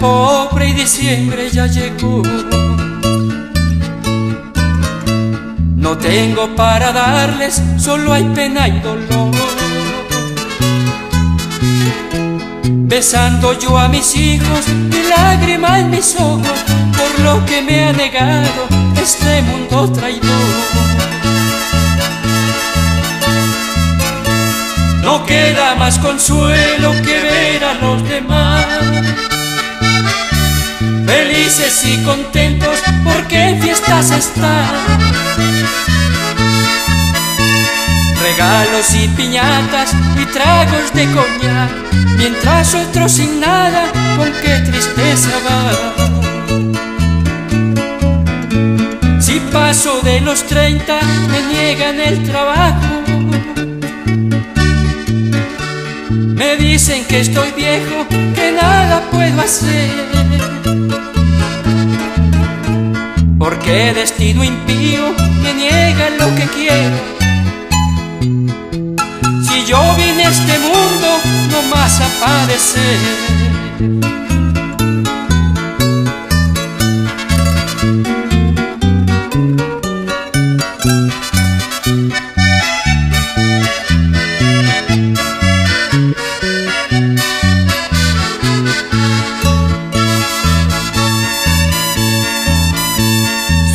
Pobre y diciembre ya llegó. No tengo para darles, solo hay pena y dolor. Besando yo a mis hijos y lágrima en mis ojos por lo que me ha negado este mundo traidor. No queda más consuelo que ver a los demás felices y contentos porque en fiestas están. Regalos y piñatas y tragos de coñac, mientras otros sin nada, con qué tristeza van. Si paso de los 30, me niegan el trabajo. Me dicen que estoy viejo, que nada puedo hacer. Porque destino impío me niega lo que quiero. Si yo vine a este mundo no más a padecer.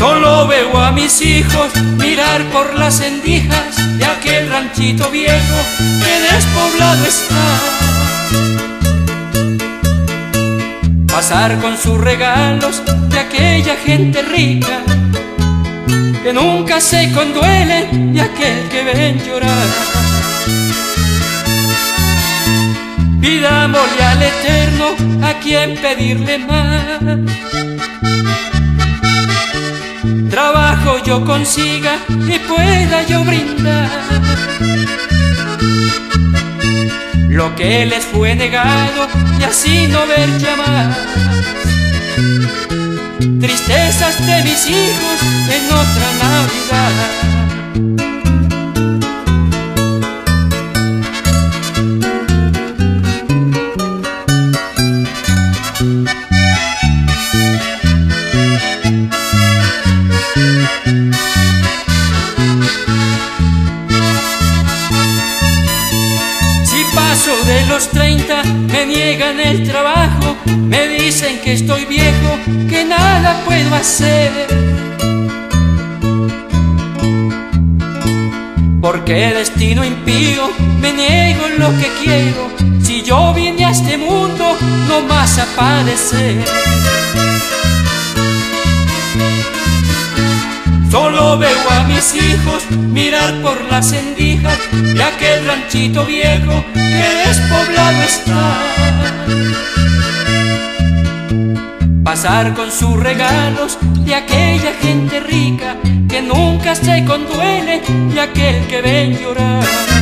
Solo veo a mis hijos mirar por las endijas de aquel ranchito viejo que despoblado está. Pasar con sus regalos de aquella gente rica que nunca se conduele de aquel que ven llorar. Pidámosle al Eterno a quien pedirle más yo consiga y pueda yo brindar lo que les fue negado y así no ver llamar tristezas de mis hijos en otra Navidad. Si paso de los 30, me niegan el trabajo, me dicen que estoy viejo, que nada puedo hacer. Porque destino impío, me niego lo que quiero, si yo vine a este mundo, no más a padecer. Veo a mis hijos mirar por las endijas de aquel ranchito viejo que despoblado está. Pasar con sus regalos de aquella gente rica que nunca se conduele de aquel que ven llorar.